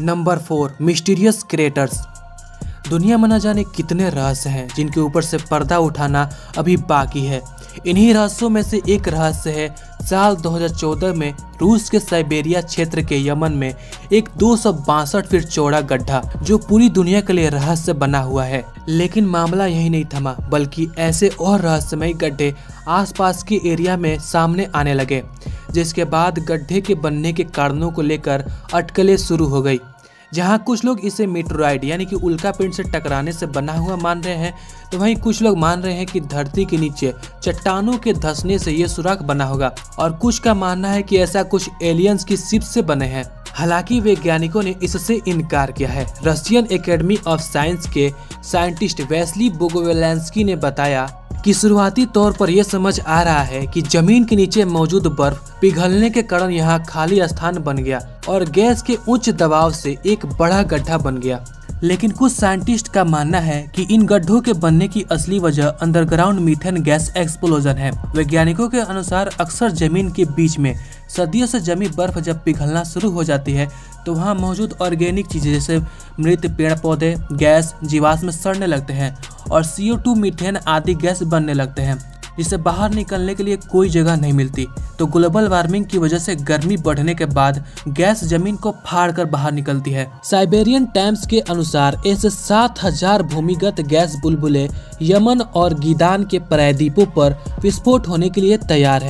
Number four mysterious creators दुनिया में न जाने कितने रहस्य हैं, जिनके ऊपर से पर्दा उठाना अभी बाकी है। इन्हीं रहस्यों में से एक रहस्य है, साल 2014 में रूस के साइबेरिया क्षेत्र के यमन में एक दो फीट चौड़ा गड्ढा, जो पूरी दुनिया के लिए रहस्य बना हुआ है। लेकिन मामला यही नहीं थमा, बल्कि ऐसे और रहस्यमय गड्ढे आसपास के एरिया में सामने आने लगे। जिसके बाद गड्ढे के बनने के कारणों को लेकर अटकलें शुरू हो गई। जहाँ कुछ लोग इसे मेट्रोराइड यानी कि उल्का पिंड से टकराने से बना हुआ मान रहे हैं तो वहीं कुछ लोग मान रहे हैं कि धरती के नीचे चट्टानों के धसने से ये सुराख बना होगा। और कुछ का मानना है कि ऐसा कुछ एलियंस की सिप से बने हैं। हालाँकि वैज्ञानिकों ने इससे इनकार किया है। रशियन एकेडमी ऑफ़ साइंस के साइंटिस्ट वेस्ली बोगोवेलेंस्की ने बताया कि शुरुआती तौर पर यह समझ आ रहा है कि ज़मीन के नीचे मौजूद बर्फ़ पिघलने के कारण यहाँ खाली स्थान बन गया और गैस के उच्च दबाव से एक बड़ा गड्ढा बन गया। लेकिन कुछ साइंटिस्ट का मानना है कि इन गड्ढों के बनने की असली वजह अंडरग्राउंड मीथेन गैस एक्सप्लोजन है। वैज्ञानिकों के अनुसार अक्सर ज़मीन के बीच में सदियों से जमी बर्फ़ जब पिघलना शुरू हो जाती है तो वहाँ मौजूद ऑर्गेनिक चीज़ें जैसे मृत पेड़ पौधे, गैस, जीवाश्म सड़ने लगते हैं। और CO2 मीथेन आदि गैस बनने लगते हैं जिसे बाहर निकलने के लिए कोई जगह नहीं मिलती। तो ग्लोबल वार्मिंग की वजह से गर्मी बढ़ने के बाद गैस ज़मीन को फाड़ कर बाहर निकलती है। साइबेरियन टाइम्स के अनुसार ऐसे सात हज़ार भूमिगत गैस बुलबुले यमन और गीदान के प्रायद्वीपों पर विस्फोट होने के लिए तैयार है।